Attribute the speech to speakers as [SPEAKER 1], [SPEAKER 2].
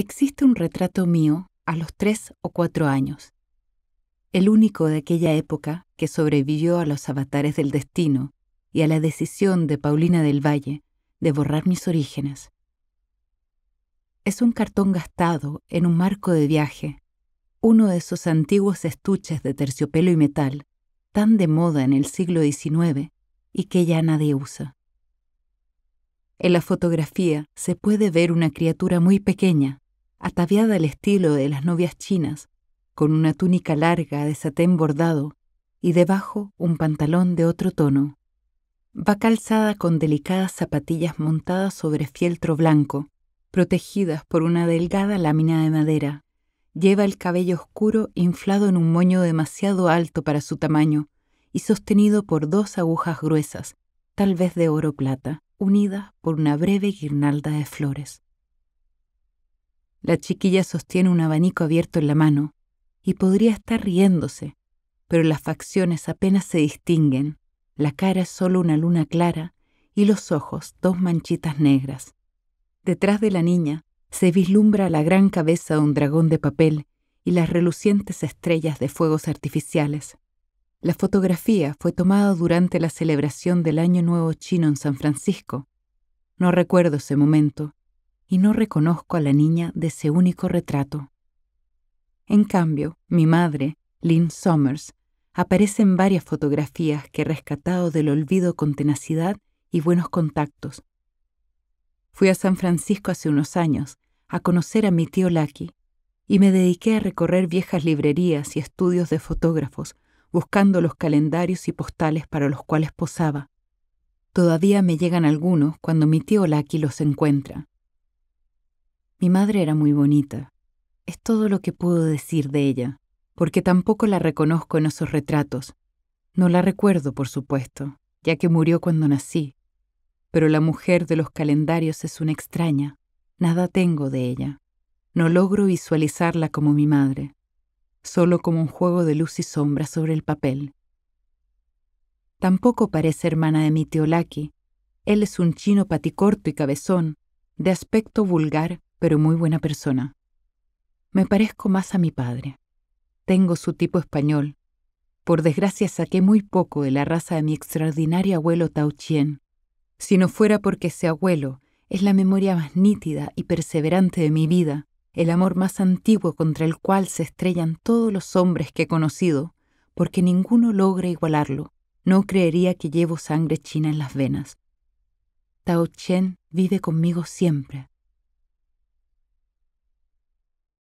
[SPEAKER 1] Existe un retrato mío a los tres o cuatro años, el único de aquella época que sobrevivió a los avatares del destino y a la decisión de Paulina del Valle de borrar mis orígenes. Es un cartón gastado en un marco de viaje, uno de esos antiguos estuches de terciopelo y metal, tan de moda en el siglo XIX y que ya nadie usa. En la fotografía se puede ver una criatura muy pequeña, ataviada al estilo de las novias chinas, con una túnica larga de satén bordado y debajo un pantalón de otro tono. Va calzada con delicadas zapatillas montadas sobre fieltro blanco, protegidas por una delgada lámina de madera. Lleva el cabello oscuro inflado en un moño demasiado alto para su tamaño y sostenido por dos agujas gruesas, tal vez de oro plata, unidas por una breve guirnalda de flores. La chiquilla sostiene un abanico abierto en la mano y podría estar riéndose, pero las facciones apenas se distinguen, la cara es solo una luna clara y los ojos dos manchitas negras. Detrás de la niña se vislumbra la gran cabeza de un dragón de papel y las relucientes estrellas de fuegos artificiales. La fotografía fue tomada durante la celebración del Año Nuevo Chino en San Francisco. No recuerdo ese momento y no reconozco a la niña de ese único retrato. En cambio, mi madre, Lynn Somers, aparece en varias fotografías que he rescatado del olvido con tenacidad y buenos contactos, Fui a San Francisco hace unos años a conocer a mi tío Lucky y me dediqué a recorrer viejas librerías y estudios de fotógrafos buscando los calendarios y postales para los cuales posaba. Todavía me llegan algunos cuando mi tío Lucky los encuentra. Mi madre era muy bonita. Es todo lo que puedo decir de ella, porque tampoco la reconozco en esos retratos. No la recuerdo, por supuesto, ya que murió cuando nací, pero la mujer de los calendarios es una extraña. Nada tengo de ella. No logro visualizarla como mi madre, solo como un juego de luz y sombra sobre el papel. Tampoco parece hermana de mi tío Laki. Él es un chino paticorto y cabezón, de aspecto vulgar, pero muy buena persona. Me parezco más a mi padre. Tengo su tipo español. Por desgracia saqué muy poco de la raza de mi extraordinario abuelo Tao Chien, si no fuera porque ese abuelo es la memoria más nítida y perseverante de mi vida, el amor más antiguo contra el cual se estrellan todos los hombres que he conocido, porque ninguno logra igualarlo, no creería que llevo sangre china en las venas. Tao Chen vive conmigo siempre,